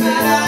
Ha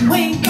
ha.